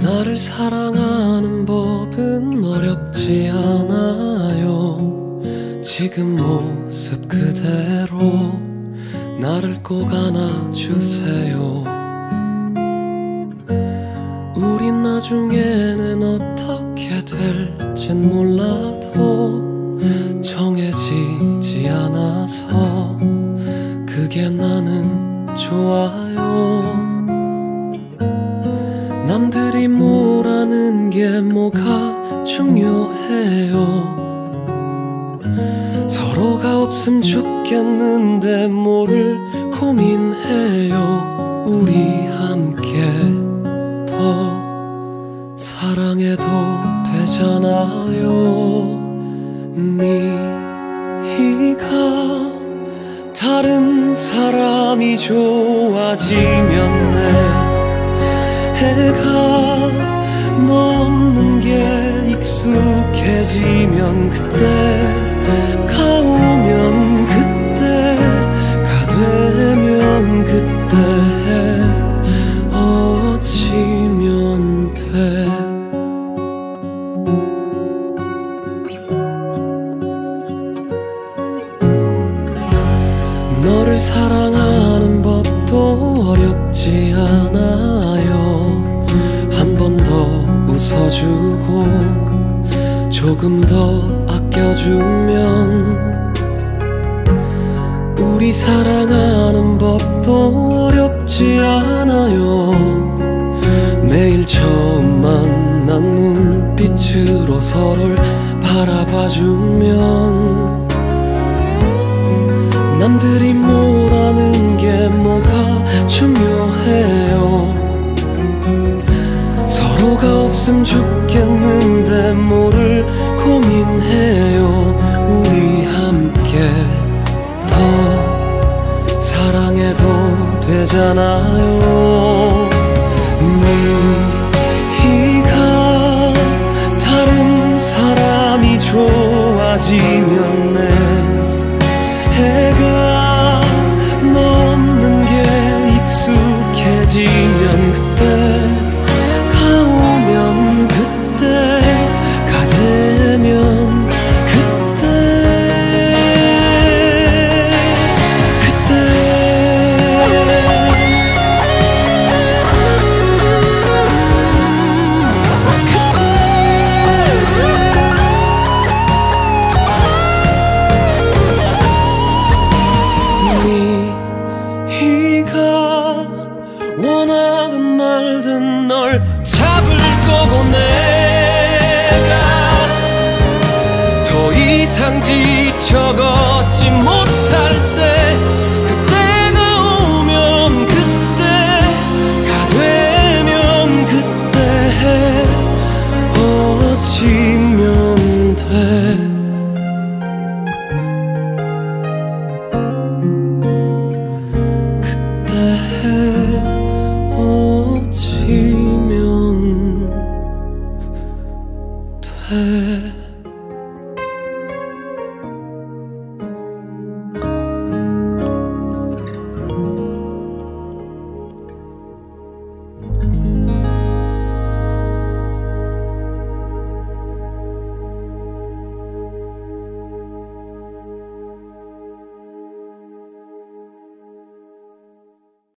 나를 사랑하는 법은 어렵지 않아요. 지금 모습 그대로 나를 꼭 안아주세요. 우린 나중에는 어떻게 될진 몰라도 정해지지 않아서 그게 나는 좋아요. 남들이 뭐라는 게 뭐가 중요해요. 서로가 없음 죽겠는데 뭐를 고민해요. 사람이 좋아지면 내 해가 넘는 게 익숙해지면 그때 사랑하는 법도 어렵지 않아요. 한 번 더 웃어주고 조금 더 아껴주면 우리 사랑하는 법도 어렵지 않아요. 매일 처음 만난 눈빛으로 서로를 바라봐주면 남들이 뭐라는 게 뭐가 중요해요? 서로가 없음 죽겠는데 뭐를 고민해요? 우리 함께 더 사랑해도 되잖아요. 네가 다른 사람이 좋아지면 익 잡을 거고 내가 더 이상 지쳐걷지 爱。